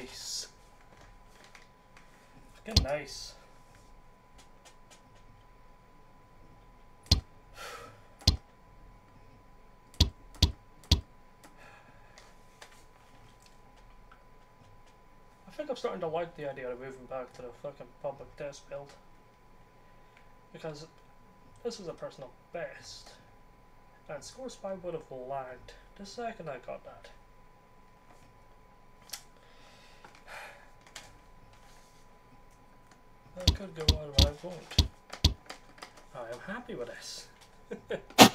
nice. Nice. I think I'm starting to like the idea of moving back to the fucking public test build. Because this is a personal best. And Scorespy would have lagged the second I got that. I could go either way I want. I am happy with this.